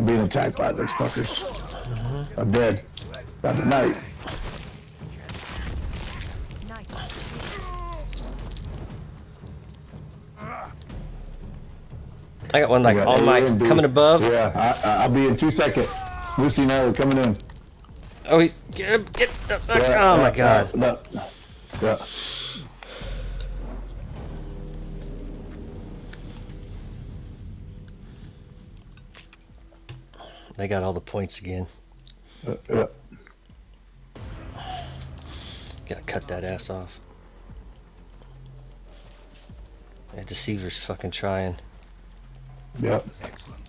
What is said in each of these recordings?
I'm being attacked by those fuckers. I'm dead. Got the. Night. I got one like got on my coming above. Yeah, I, I, I'll be in two seconds. Lucy and I are coming in. Oh, he, get him! Get the fuck! Yeah, oh my god! Yeah, yeah. They got all the points again. yeah, yeah. Gotta cut that ass off. That deceiver's fucking trying. Yep. Excellent.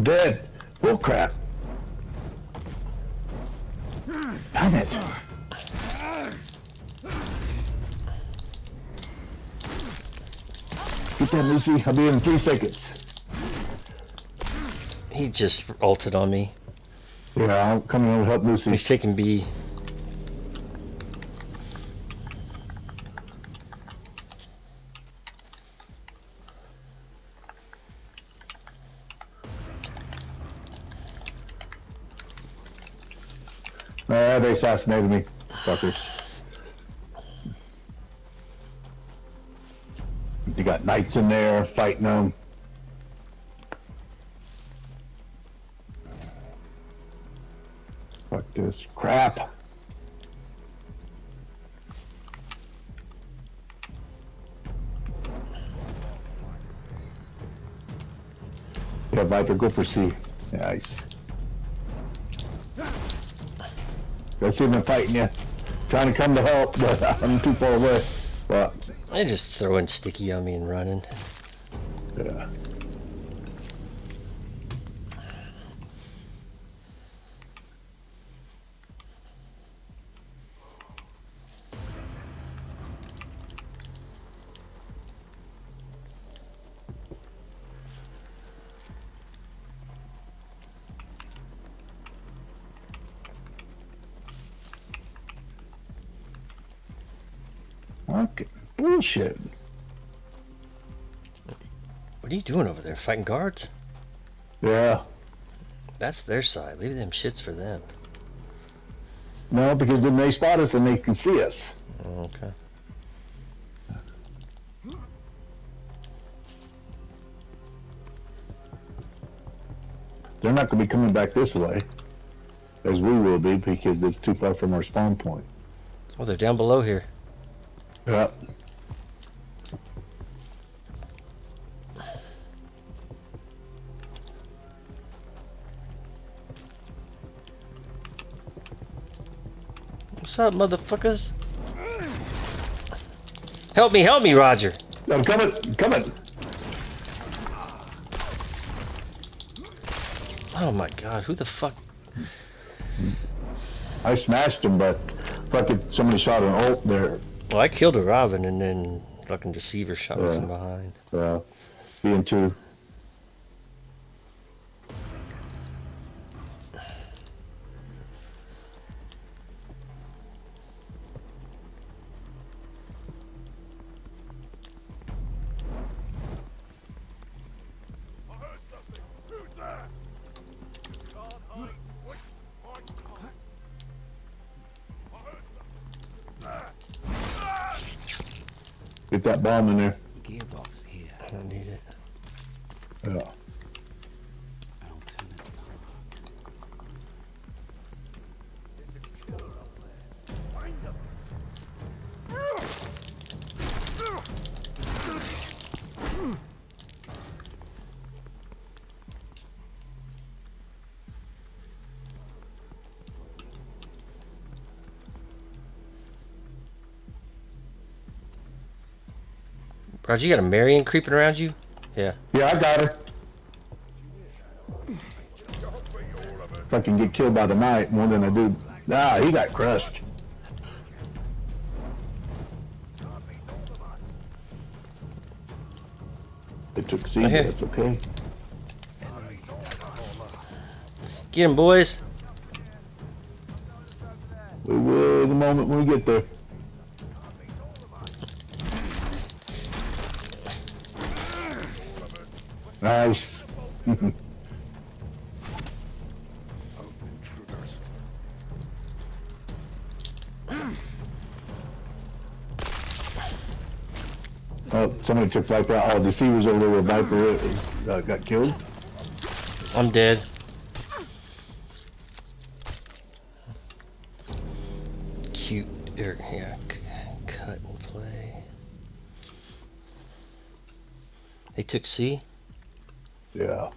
I'm dead. Oh crap. Damn it. Get that, Lucy. I'll be in three seconds. He just ulted on me. Yeah, I'm coming over to help Lucy. He's taking B. Nah, they assassinated me. Fuckers. You got knights in there fighting them. Fuck this crap. Yeah, Viper, go for C. Nice. I see them fighting you. Trying to come to help, but I'm too far away. But, They're just throwing sticky on me and running. yeah. Okay, bullshit. What are you doing over there? Fighting guards? Yeah. That's their side. Leave them shits for them. No, because then they spot us and they can see us. Oh, okay. They're not going to be coming back this way, as we will be, because it's too far from our spawn point. Oh, they're down below here. Yep. What's up, motherfuckers? Help me, help me, Roger. I'm coming, I'm coming. Oh my god, who the fuck? I smashed him, but fucking somebody shot an ult there. Well, I killed a Robin and then fucking Deceiver shot me Yeah. from behind. Uh, being two. Get that bomb in there. Gearbox here. I don't need it. Yeah. Alternate Roger, you got a Marion creeping around you? Yeah. Yeah, I got her. If I can get killed by the knight more than I do. Ah, he got crushed. They took C, but that's okay. Get him, boys. We will the moment when we get there. Nice. Oh, somebody took Viper out. Oh, the C was over there where Viper uh, got killed. I'm dead. Cute. Er, yeah, cut and play. They took C. Yeah.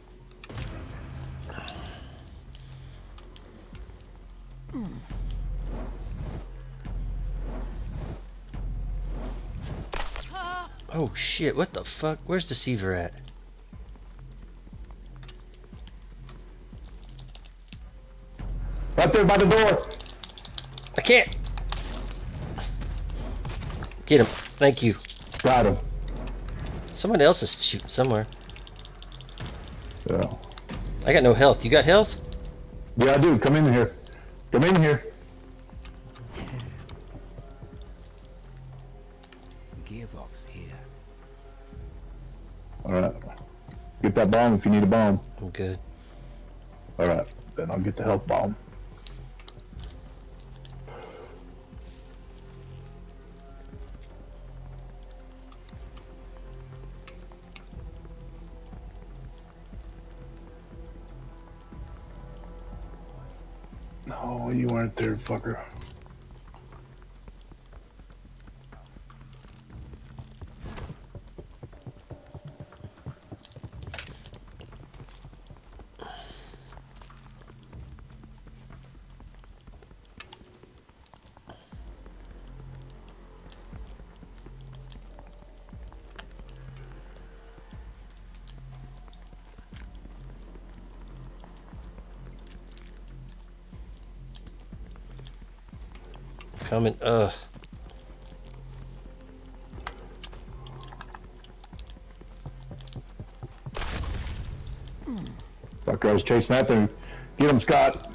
Oh shit! What the fuck? Where's the Deceiver at? Right there by the door. I can't. Get him. Thank you. Got him. Someone else is shooting somewhere. Yeah. I got no health. You got health? Yeah, I do. Come in here. Come in here. Gearbox here. All right. Get that bomb if you need a bomb. I'm good. All right. Then I'll get the health bomb. No, you weren't there, fucker. Coming. Ugh. Fucker, I was chasing that thing. Get him, Scott.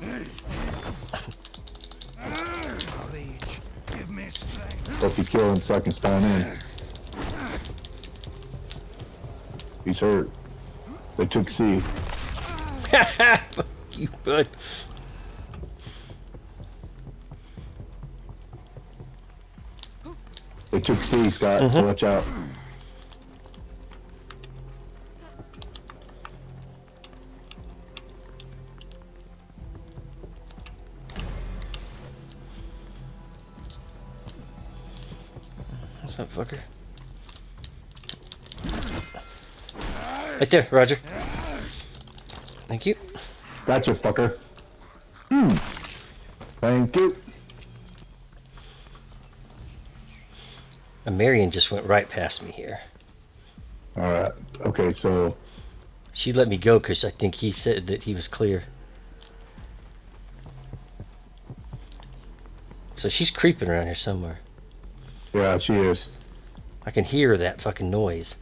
Rage. Give me strength. Hope you kill him so I can spawn in. He's hurt. They took C. Fuck you, bud. They took C, Scott, so Mhm. watch out. What's up, fucker? Right there, Roger. Thank you. Gotcha, fucker. Hmm. Thank you. A Marion just went right past me here. Alright. Okay, so She let me go because I think he said that he was clear. So she's creeping around here somewhere. yeah, she is. I can hear that fucking noise.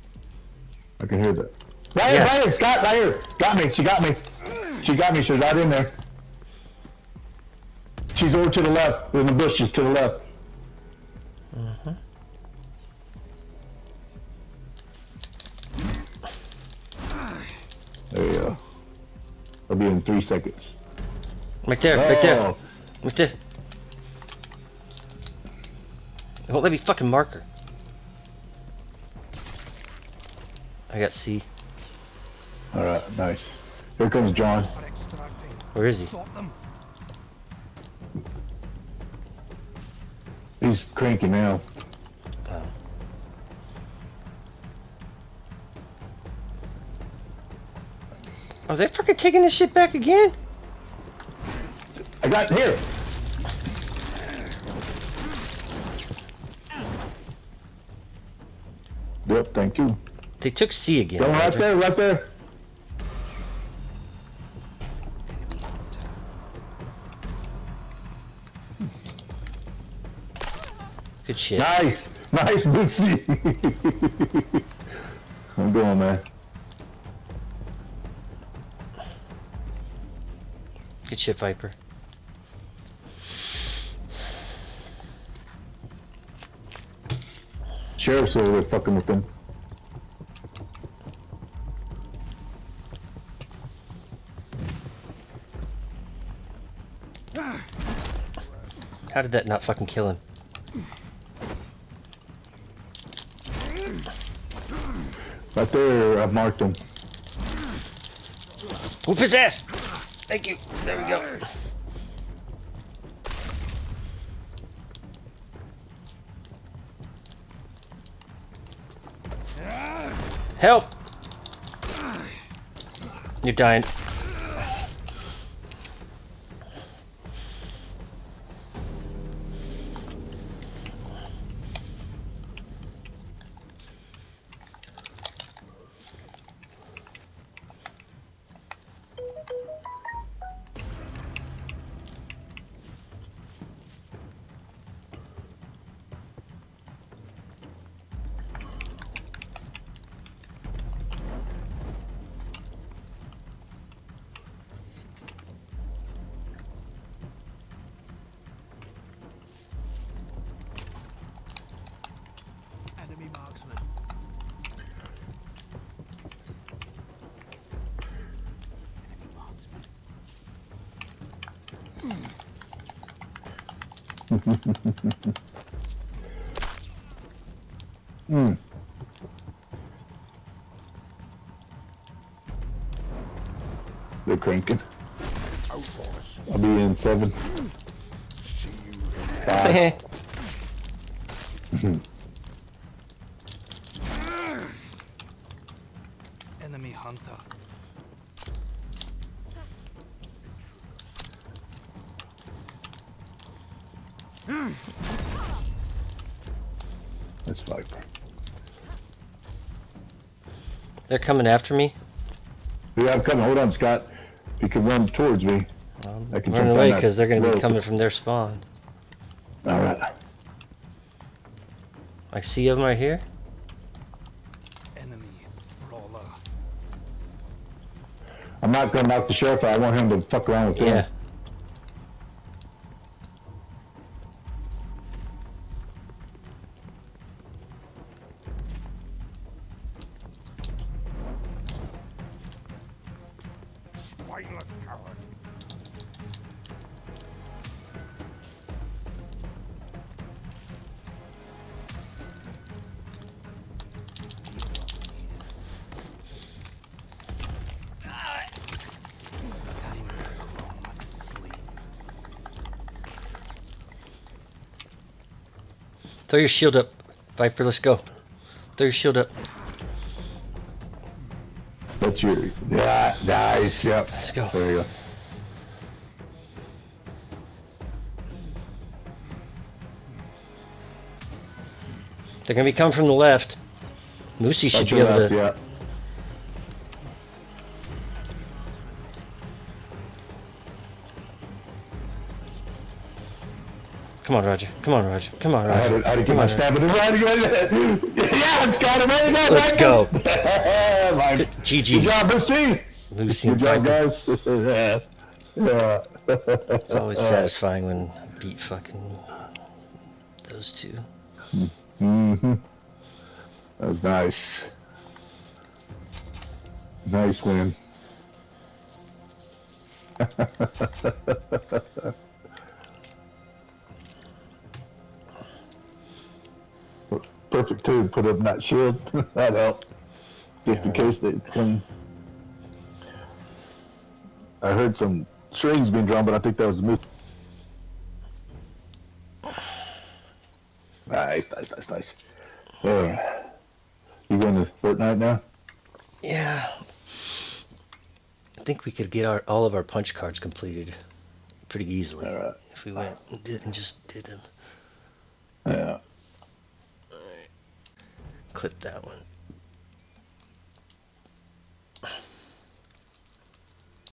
I can hear that. Right here, right here, Scott, right here. Got me. She got me. She got me. She's right in there. She's over to the left, in the bushes to the left. I'll be in three seconds. Right there, right there, Oh, right there. It won't let me fucking marker. I got C. All right, nice. Here comes John. Where is he? He's cranky now. Are they fucking kicking this shit back again? I got here. Yep, thank you. They took C again. Go right there, right there. Good shit. Nice, nice, Bootsy. I'm going, man. Good shit, Viper. Sheriff's over there fucking with them. How did that not fucking kill him? Right there, I've marked him. Whoop his ass! Thank you. There we go. Help! You're dying. Hmm. They're cranking. I'll be in seven. Five. Enemy hunter. That's Viper. They're coming after me. Yeah, I'm coming. Hold on, Scott. If you can run towards me. Um, I can run away because they're going to be coming from their spawn. All right. I see them right here. Enemy brawler. I'm not gonna knock the sheriff out. I want him to fuck around with Yeah. them. Throw your shield up, Viper. Let's go. Throw your shield up. That's your. Yeah, nice. Yep. Let's go. There you go. They're to be coming from the left. Moosey should be able left, to. yeah. Come on, Roger. Come on, Roger. Come on, I had Roger. to, I had to get my stab in the right again. Yeah, it's got him. Go. Let's go. Mike. Good- Good GG. job, Brucey. Lucy Good job, guys. yeah. Yeah. It's always satisfying when beat fucking those two. Mm-hmm. That was nice. Nice win. Perfect too. Put up that shield. that helped. Just in case they come. I heard some strings being drawn, but I think that was me. Nice, nice, nice, nice. Uh, you going to Fortnite now? Yeah. I think we could get our all of our punch cards completed pretty easily right. if we went and, did, and just did them. Yeah. Clip that one.